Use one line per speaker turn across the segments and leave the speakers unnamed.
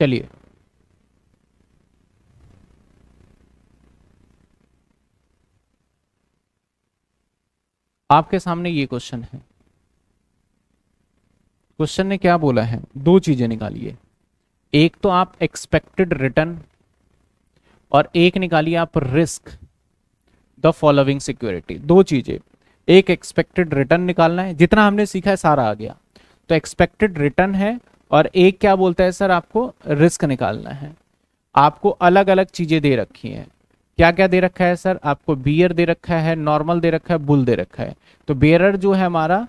चलिए। आपके सामने ये क्वेश्चन है। क्वेश्चन ने क्या बोला है? दो चीज़ें निकालिए। एक तो आप एक्सपेक्टेड रिटर्न और एक निकालिए आप रिस्क द फॉलोइंग सिक्योरिटी दो चीज़ें। एक एक्सपेक्टेड रिटर्न निकालना है। जितना हमने सीखा है, सारा आ गया। तो एक्सपेक्टेड रिटर्न है और एक क्या बोलता है, सर, आपको रिस्क निकालना है। आपको अलग अलग चीज़ें दे रखी हैं। क्या क्या दे रखा है, सर? आपको बियर दे रखा है, नॉर्मल दे रखा है, बुल दे रखा है। तो बेयर जो है हमारा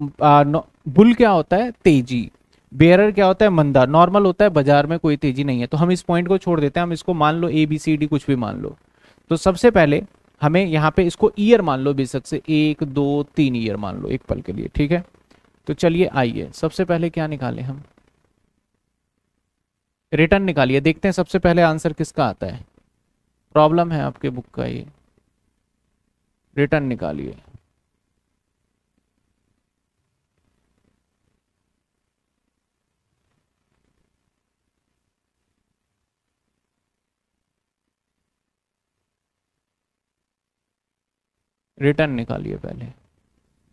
बुल क्या होता है? तेज़ी। बेयर क्या होता है? मंदा। नॉर्मल होता है, बाज़ार में कोई तेज़ी नहीं है। तो हम इस पॉइंट को छोड़ देते हैं। हम इसको मान लो ए बी सी डी कुछ भी मान लो। तो सबसे पहले हमें यहाँ पे इसको ईयर मान लो बेशक से। एक, दो, तीन ईयर मान लो एक पल के लिए, ठीक है? तो चलिए आइए। सबसे पहले क्या निकालें हम? रिटर्न निकालिए। देखते हैं सबसे पहले आंसर किसका आता है। प्रॉब्लम है आपके बुक का ये। रिटर्न निकालिए। रिटर्न निकालिए पहले।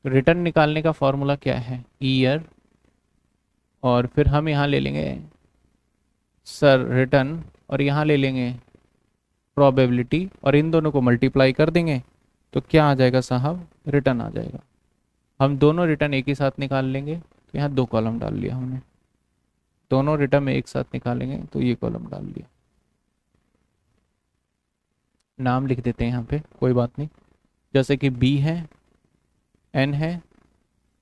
रिटर्न निकालने का फॉर्मूला क्या है? ईयर। और फिर हम यहाँ ले लेंगे सर रिटर्न और यहाँ ले लेंगे प्रोबेबिलिटी और इन दोनों को मल्टीप्लाई कर देंगे तो क्या आ जाएगा साहब? रिटर्न आ जाएगा। हम दोनों रिटर्न एक ही साथ निकाल लेंगे तो यहाँ दो कॉलम डाल लिया हमने। दोनों रिटर्न में एक साथ निकालेंगे तो ये कॉलम डाल लिया। नाम लिख देते हैं यहाँ पे, कोई बात नहीं। जैसे कि बी है एन है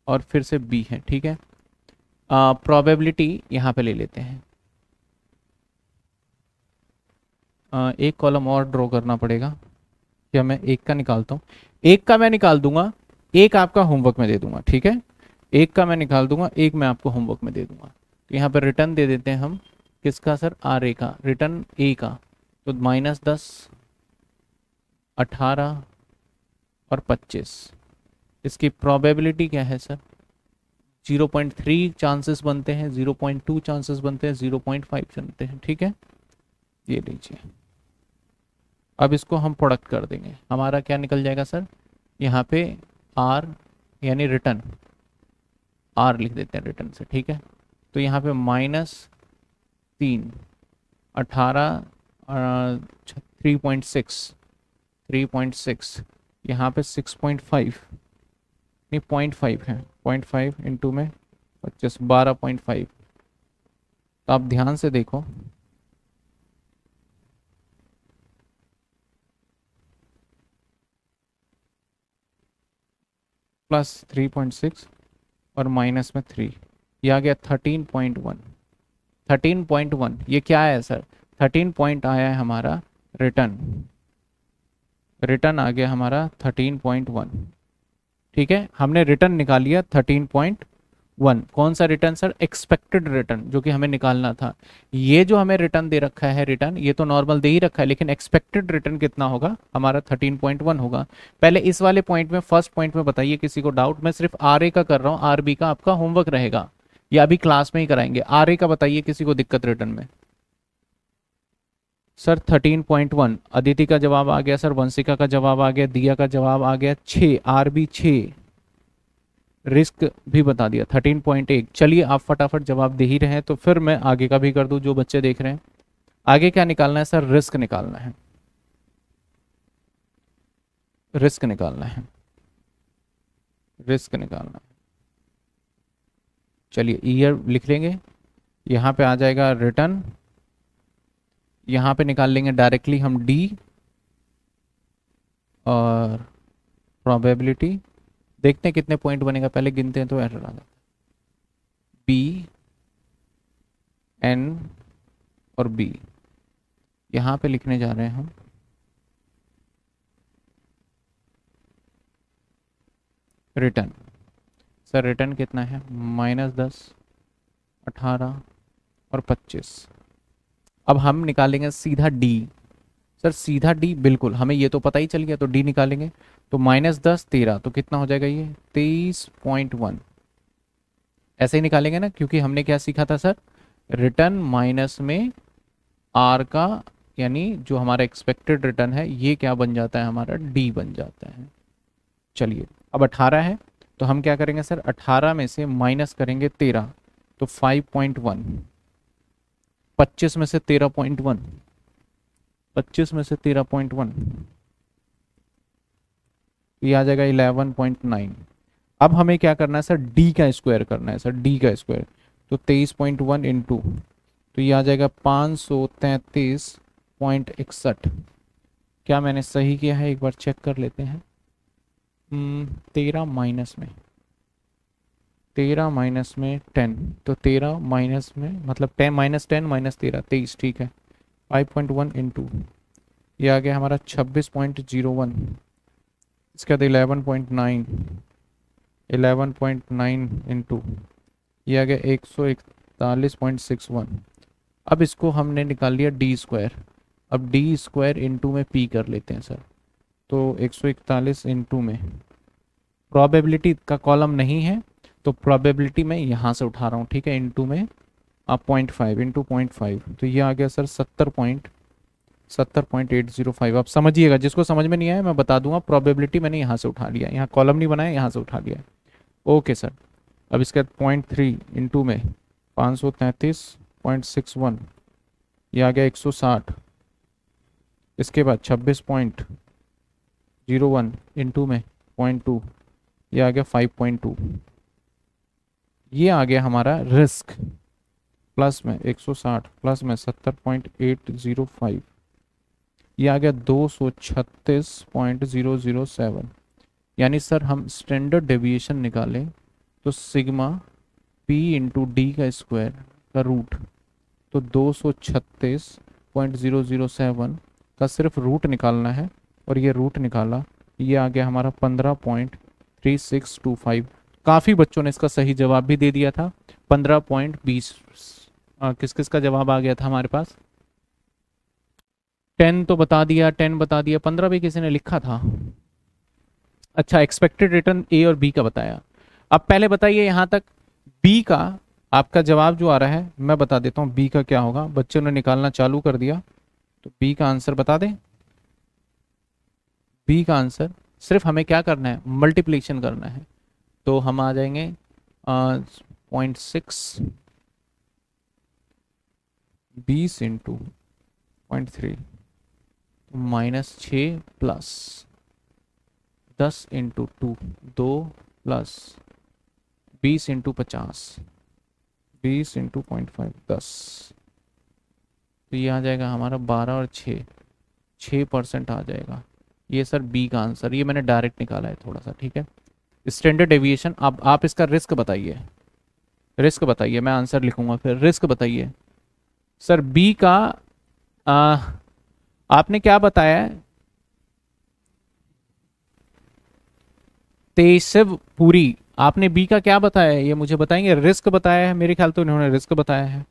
और फिर से बी है, ठीक है? प्रोबेबिलिटी यहाँ पे ले लेते हैं। एक कॉलम और ड्रॉ करना पड़ेगा। क्या मैं एक का निकालता हूँ। एक का मैं निकाल दूँगा, एक आपका होमवर्क में दे दूँगा, ठीक है? एक का मैं निकाल दूँगा, एक मैं आपको होमवर्क में दे दूँगा। तो यहाँ पर रिटर्न दे देते हैं हम। किसका सर? आर ए का। रिटर्न ए का। तो माइनस दस, अठारह और पच्चीस। इसकी प्रोबेबिलिटी क्या है सर? 0.3 चांसेस बनते हैं 0.2 चांसेस बनते हैं 0.5 बनते हैं, ठीक है? ये लीजिए। अब इसको हम प्रोडक्ट कर देंगे। हमारा क्या निकल जाएगा सर? यहाँ पे आर यानी रिटर्न। आर लिख देते हैं रिटर्न से, ठीक है? तो यहाँ पे माइनस तीन, अठारह three point six three point six यहाँ पे सिक्स पॉइंट फाइव नहीं पॉइंट फाइव है। पॉइंट फाइव इंटू में पच्चीस, बारह पॉइंट फाइव तो आप ध्यान से देखो प्लस थ्री पॉइंट सिक्स और माइनस में थ्री। ये आ गया thirteen point one. Thirteen point one, ये क्या है सर? थर्टीन पॉइंट आया है हमारा रिटर्न। रिटर्न आ गया हमारा थर्टीन पॉइंट वन। ठीक है? हमने रिटर्न निकाल लिया थर्टीन पॉइंट वन, कौन सा रिटर्न सर एक्सपेक्टेड रिटर्न जो कि हमें निकालना था। ये जो हमें रिटर्न दे रखा है रिटर्न ये तो नॉर्मल दे ही रखा है, लेकिन एक्सपेक्टेड रिटर्न कितना होगा? हमारा 13.1 होगा। पहले इस वाले पॉइंट में फ़र्स्ट पॉइंट में बताइए, किसी को डाउट मैं सिर्फ़ आर ए का कर रहा हूँ आरबी का आपका होमवर्क रहेगा। या अभी क्लास में ही कराएँगे। आरए का बताइए, किसी को दिक्कत रिटर्न में? सर 13.1 अदिति का जवाब आ गया सर वंशिका का जवाब आ गया दिया का जवाब आ गया छ आर बी छ रिस्क भी बता दिया। 13.1 चलिए, आप फटाफट जवाब दे ही रहे हैं तो फिर मैं आगे का भी कर दूँ, जो बच्चे देख रहे हैं। आगे क्या निकालना है, सर? रिस्क निकालना है। रिस्क निकालना है। रिस्क निकालना है। चलिए, ईयर लिख लेंगे। यहाँ पे आ जाएगा रिटर्न। यहाँ पे निकाल लेंगे डायरेक्टली हम डी और प्रोबेबिलिटी देखते हैं कितने पॉइंट बनेगा। पहले गिनते हैं तो एरर आ जाता बी एन और बी यहाँ पे लिखने जा रहे हैं हम। रिटर्न सर रिटर्न कितना है? माइनस दस, अठारह और पच्चीस। अब हम निकालेंगे सीधा डी सर, सीधा डी बिल्कुल। हमें ये तो पता ही चल गया तो डी निकालेंगे। तो माइनस दस, तेरह तो कितना हो जाएगा ये? तेईस पॉइंट वन। ऐसे ही निकालेंगे ना, क्योंकि हमने क्या सीखा था, सर? रिटर्न माइनस में आर का, यानी जो हमारा एक्सपेक्टेड रिटर्न है, ये क्या बन जाता है, हमारा डी बन जाता है। चलिए, अब 18 है तो हम क्या करेंगे, सर? 18 में से माइनस करेंगे 13 तो 5.1 25 में से 13.1 25 में से 13.1 ये आ जाएगा 11.9 अब हमें क्या करना है सर? डी का स्क्वायर करना है सर डी का स्क्वायर तो 23.1 पॉइंट वन तो ये आ जाएगा पाँच सौ तैंतीस पॉइंट इकसठ। क्या मैंने सही किया है? एक बार चेक कर लेते हैं। हम्म, तेरह माइनस में। तेरह माइनस में टेन तो तेरह माइनस में मतलब टेन माइनस टेन माइनस तेरह तेईस ठीक है। फाइव पॉइंट वन इंटू ये आ गया हमारा छब्बीस पॉइंट ज़ीरो वन इसके बाद eleven point nine eleven point nine into ये आ गया एक सौ इकतालीस पॉइंट सिक्स वन अब इसको हमने निकाल लिया डी स्क्वायर अब डी स्क्वायर इंटू में पी कर लेते हैं सर तो एक सौ इकतालीस इंटू में प्रॉबेबिलिटी का कॉलम नहीं है तो प्रॉबेबिलिटी मैं यहाँ से उठा रहा हूँ, ठीक है इंटू में। आप point five into point five तो ये आ गया सर सत्तर पॉइंट सत्तर पॉइंट एट ज़ीरो फाइव आप समझिएगा, जिसको समझ में नहीं आया, मैं बता दूँगा प्रॉबेबिलिटी मैंने यहाँ से उठा लिया यहाँ कॉलम नहीं बनाया, यहाँ से उठा लिया ओके सर अब इसके बाद पॉइंट थ्री इंटू में पाँच सौ तैंतीस पॉइंट सिक्स वन ये आ गया एक सौ साठ। इसके बाद छब्बीस पॉइंट ज़ीरो वन इंटू में पॉइंट टू ये आ गया फाइव पॉइंट टू ये आ गया हमारा रिस्क प्लस में 160 प्लस में 70.805 ये आ गया 236.007 यानी सर हम स्टैंडर्ड डेविएशन निकालें तो सिग्मा पी इंटू डी का स्क्वायर का रूट तो 236.007 का सिर्फ़ रूट निकालना है, और ये रूट निकाला, ये आ गया हमारा 15.3625 काफ़ी बच्चों ने इसका सही जवाब भी दे दिया था 15.20 आ, किस किस का जवाब आ गया था हमारे पास? टेन तो बता दिया टेन बता दिया पंद्रह भी किसी ने लिखा था। अच्छा एक्सपेक्टेड रिटर्न ए और बी का बताया। अब पहले बताइए यहाँ तक बी का आपका जवाब जो आ रहा है मैं बता देता हूँ बी का क्या होगा? बच्चों ने निकालना चालू कर दिया तो बी का आंसर बता दें। बी का आंसर सिर्फ़ हमें क्या करना है? मल्टीप्लीकेशन करना है। तो हम आ जाएँगे पॉइंट सिक्स बीस इंटू पॉइंट थ्री माइनस छ प्लस दस इंटू टू, दो प्लस बीस इंटू पचास, बीस इंटू पॉइंट फाइव, दस। तो ये आ जाएगा हमारा बारह और छ, छः परसेंट आ जाएगा। ये सर बी का आंसर, ये मैंने डायरेक्ट निकाला है थोड़ा सा ठीक है? स्टैंडर्ड एविएशन अब आप इसका रिस्क बताइए। रिस्क बताइए, मैं आंसर लिखूँगा फिर। रिस्क बताइए। सर बी का आ, आपने क्या बताया? तेईसव पूरी। आपने बी का क्या बताया? है ये मुझे बताएँगे। रिस्क बताया है। मेरे ख्याल तो इन्होंने रिस्क बताया है।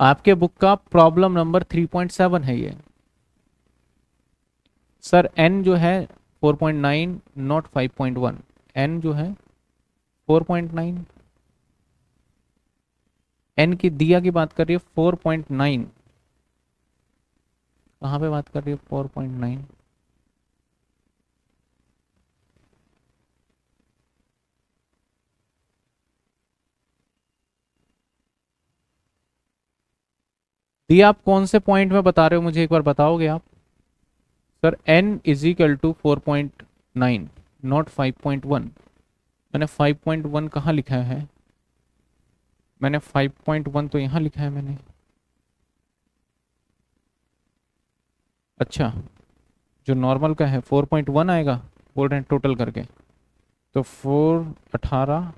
आपके बुक का प्रॉब्लम नंबर 3.7 है ये। सर एन जो है 4.9 नॉट 5.1 एन जो है 4.9 एन की दिया की बात कर रही है फोर पॉइंट नाइन कहाँ पे बात कर रही है फोर पॉइंट नाइन दिया, आप कौन से पॉइंट में बता रहे हो? मुझे एक बार बताओगे आप। Sir N is equal to four point nine not five point one मैंने फाइव पॉइंट वन कहाँ लिखा है? मैंने 5.1 तो यहाँ लिखा है मैंने। अच्छा जो नॉर्मल का है 4.1 आएगा, बोल रहे हैं टोटल करके। तो फोर अठारह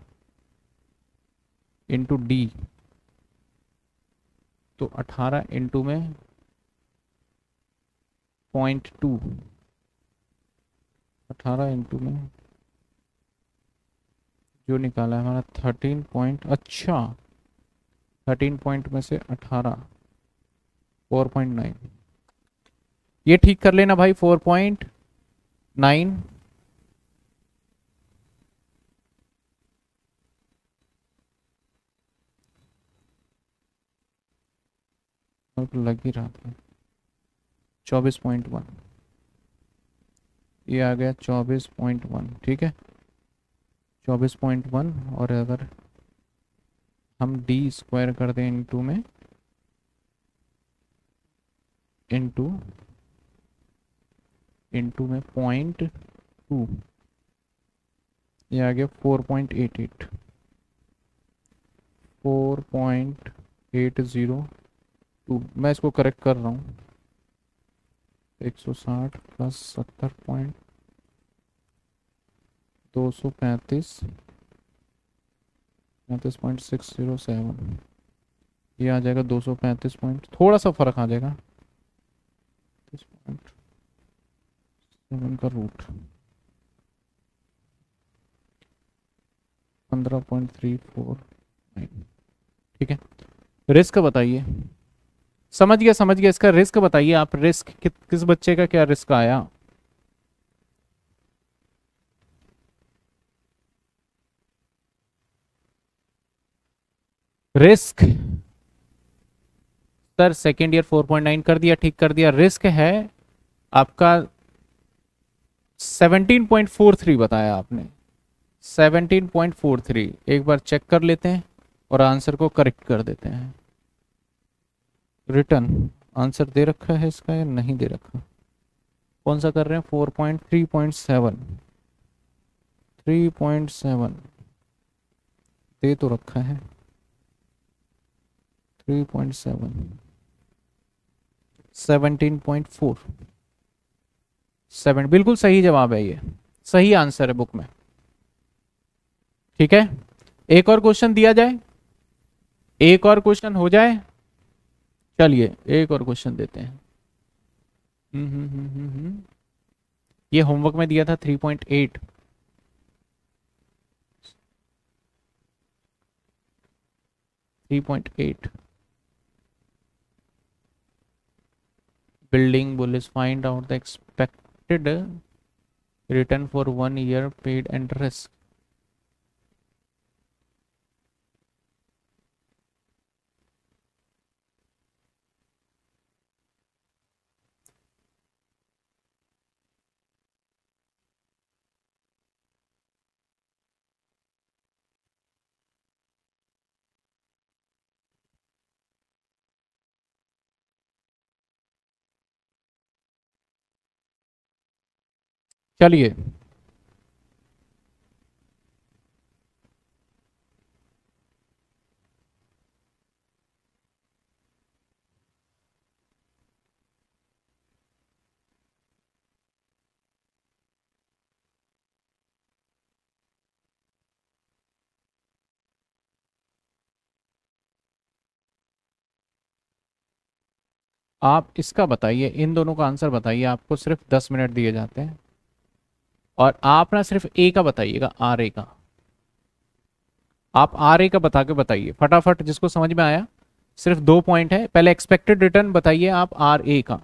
इंटू डी तो अठारह इंटू में पॉइंट टू अठारह इंटू में जो निकाला है हमारा थर्टीन पॉइंट अच्छा। थर्टीन पॉइंट में से अठारह फोर पॉइंट नाइन ये ठीक कर लेना भाई फोर पॉइंट नाइन लग ही रहा था। चौबीस पॉइंट वन ये आ गया चौबीस पॉइंट वन ठीक है? चौबीस पॉइंट वन और अगर हम डी स्क्वायर कर दें इनटू में इनटू इनटू में पॉइंट टू ये आ गया four point eight eight four point eight zero two मैं इसको करेक्ट कर रहा हूँ। एक सौ साठ प्लस सत्तर पॉइंट दो सौ पैंतीस. पैंतीस पॉइंट सिक्स ज़ीरो सेवन। ये आ जाएगा दो सौ पैंतीस पॉइंट। थोड़ा सा फ़र्क आ जाएगा। सेवन का रूट पंद्रह पॉइंट थ्री फोर नाइन। ठीक है? रिस्क बताइए। समझ गया समझ गया। इसका रिस्क बताइए आप। रिस्क कि, किस बच्चे का क्या रिस्क आया? रिस्क सर सेकेंड ईयर 4.9 कर दिया, ठीक कर दिया। रिस्क है आपका 17.43 बताया आपने। 17.43 एक बार चेक कर लेते हैं और आंसर को करेक्ट कर देते हैं। रिटर्न आंसर दे रखा है इसका या नहीं दे रखा? कौन सा कर रहे हैं? Four point three point seven three point seven दे तो रखा है। Three point seven seventeen point four seven बिल्कुल सही जवाब है ये। सही आंसर है बुक में। ठीक है? एक और क्वेश्चन दिया जाए। एक और क्वेश्चन हो जाए। चलिए, एक और क्वेश्चन देते हैं। हम्म हम्म हम्म, हम्म, हम्म। ये होमवर्क में दिया था 3.8 3.8 building bull is find out the expected return for one year paid and risk चलिए। आप इसका बताइए? इन दोनों का आंसर बताइए। आपको सिर्फ़ दस मिनट दिए जाते हैं। और आप ना सिर्फ़ ए का बताइएगा आर ए का। आप आर ए का बता के बताइए। फटाफट जिसको समझ में आया, सिर्फ़ दो पॉइंट है। पहले एक्सपेक्टेड रिटर्न बताइए आप आर ए का।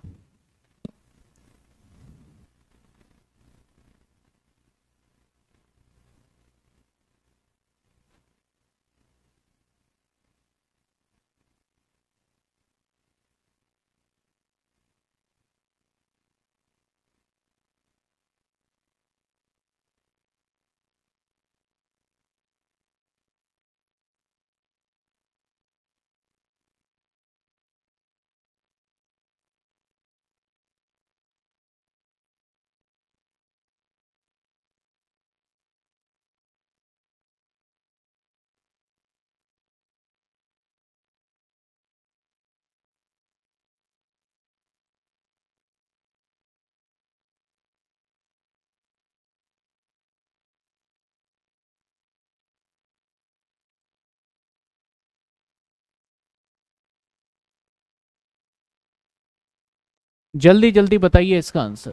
जल्दी जल्दी बताइए इसका आंसर।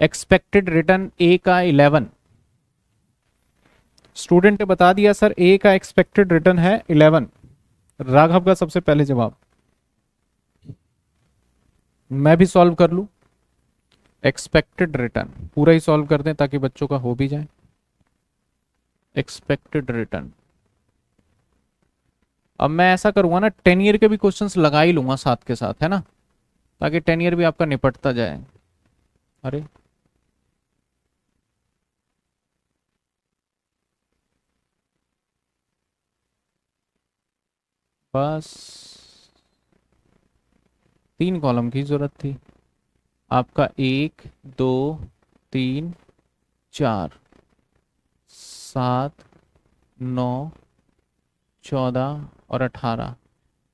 एक्सपेक्टेड रिटर्न ए का इलेवन स्टूडेंट ने बता दिया, सर ए का एक्सपेक्टेड रिटर्न है इलेवन राघव का सबसे पहले जवाब। मैं भी सॉल्व कर लू। एक्सपेक्टेड रिटर्न पूरा ही सॉल्व कर दें ताकि बच्चों का हो भी जाए। एक्सपेक्टेड रिटर्न अब मैं ऐसा करूँगा ना टेन ईयर के भी क्वेश्चंस लगा ही लूँगा साथ के साथ, है ना? ताकि टेन ईयर भी आपका निपटता जाए। अरे। बस। तीन कॉलम की ज़रूरत थी। आपका एक, दो, तीन, चार, सात, नौ, चौदह और अठारह।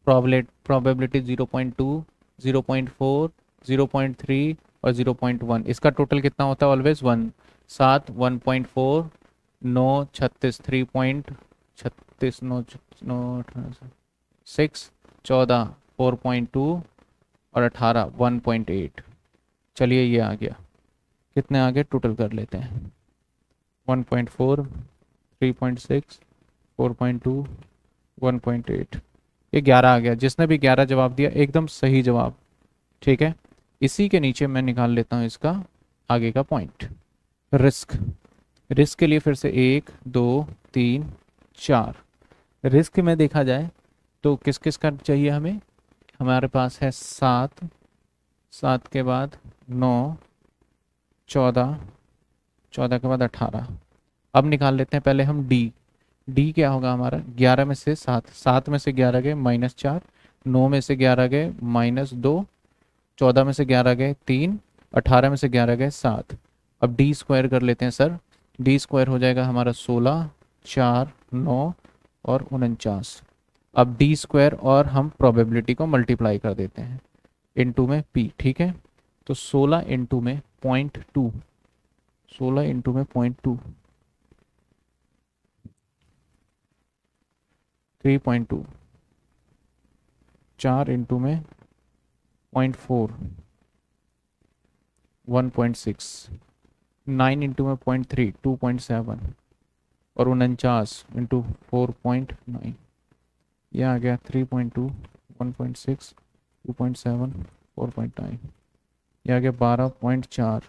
Probability zero point two zero point four zero point three और ज़ीरो पॉइंट वन इसका टोटल कितना होता है ऑलवेज वन सात वन पॉइंट फोर नौ, छत्तीस। थ्री पॉइंट छत्तीस, नौ नौ सिक्स चौदह फोर पॉइंट टू और अठारह वन पॉइंट एट चलिए ये आ गया। कितने आगे? टोटल कर लेते हैं। One point four three point six four point two one point eight ये ग्यारह आ गया। जिसने भी ग्यारह जवाब दिया, एकदम सही जवाब। ठीक है? इसी के नीचे मैं निकाल लेता हूँ इसका आगे का पॉइंट रिस्क। रिस्क के लिए फिर से एक, दो, तीन, चार। रिस्क में देखा जाए तो किस किस का चाहिए हमें? हमारे पास है सात। सात के बाद नौ, चौदह। चौदह के बाद अठारह। अब निकाल लेते हैं पहले हम डी डी क्या होगा हमारा? ग्यारह में से सात। सात में से ग्यारह गए माइनस चार। नौ में से ग्यारह गए माइनस दो। चौदह में से ग्यारह गए, तीन। अठारह में से ग्यारह गए, सात। अब डी स्क्वायर कर लेते हैं सर डी स्क्वायर हो जाएगा हमारा सोलह, चार, नौ और उनचास। अब डी स्क्वायर और हम प्रोबेबिलिटी को मल्टीप्लाई कर देते हैं। इनटू में पी ठीक है? तो 16 इंटू में पॉइंट टू सोलह इंटू में point two three point two चार इंटू में point four one point six nine into में point three two point seven और उनचास इंटू फोर पॉइंट नाइन ये आ गया three point two one point six two point seven four point nine ये आ गया बारह पॉइंट चार.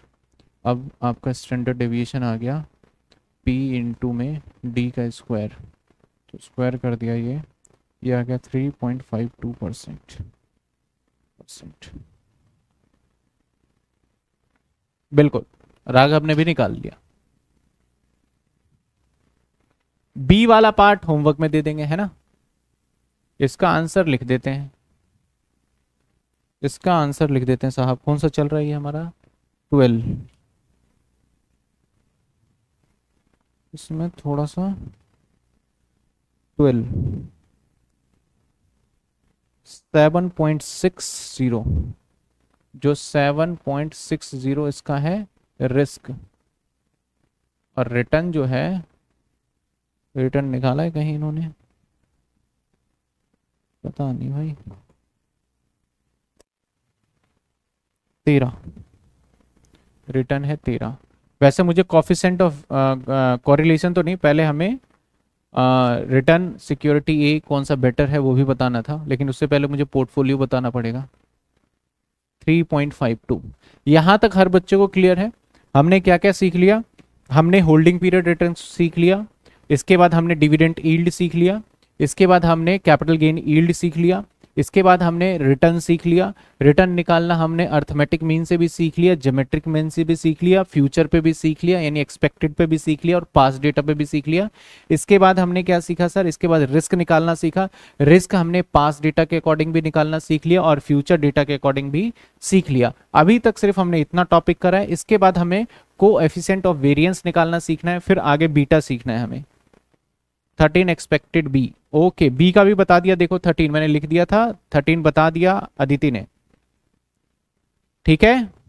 अब आपका स्टैंडर्ड डेविएशन आ गया पी इंटू में डी का स्क्वायर तो स्क्वायर कर दिया ये ये आ गया three point five two percent percent बिल्कुल, राघव ने भी निकाल लिया। बी वाला पार्ट होमवर्क में दे देंगे, है ना? इसका आंसर लिख देते हैं। इसका आंसर लिख देते हैं साहब। कौन सा चल रहा है हमारा? ट्वेल्व इसमें थोड़ा सा twelve seven point six zero जो सेवन पॉइंट सिक्स ज़ीरो इसका है रिस्क और रिटर्न जो है रिटर्न निकाला है कहीं इन्होंने? पता नहीं भाई। तेरह। रिटर्न है तेरह। वैसे मुझे कॉफिशेंट ऑफ़ कॉरिलेशन तो नहीं, पहले हमें रिटर्न सिक्योरिटी ए कौन सा बेटर है वो भी बताना था, लेकिन उससे पहले मुझे पोर्टफोलियो बताना पड़ेगा। 3.52 यहाँ तक हर बच्चे को क्लियर है। हमने क्या क्या सीख लिया? हमने होल्डिंग पीरियड रिटर्न सीख लिया। इसके बाद हमने डिविडेंट ईल्ड सीख लिया। इसके बाद हमने कैपिटल गेन ईल्ड सीख लिया। इसके बाद हमने रिटर्न सीख लिया। रिटर्न निकालना हमने अर्थमेटिक मीन से भी सीख लिया जोमेट्रिक मीन से भी सीख लिया फ्यूचर पे भी सीख लिया, यानी एक्सपेक्टेड पे भी सीख लिया और पास डेटा पे भी सीख लिया। इसके बाद हमने क्या सीखा सर? इसके बाद रिस्क निकालना सीखा। रिस्क हमने पास डेटा के अकॉर्डिंग भी निकालना सीख लिया और फ्यूचर डेटा के अकॉर्डिंग भी सीख लिया। अभी तक सिर्फ़ हमने इतना टॉपिक करा है। इसके बाद हमें को ऑफ़ वेरियंस निकालना सीखना है, फिर आगे बीटा सीखना है हमें। Thirteen expected B okay B का भी बता दिया, देखो थर्टीन मैंने लिख दिया था थर्टीन बता दिया, अदिति ने। ठीक है?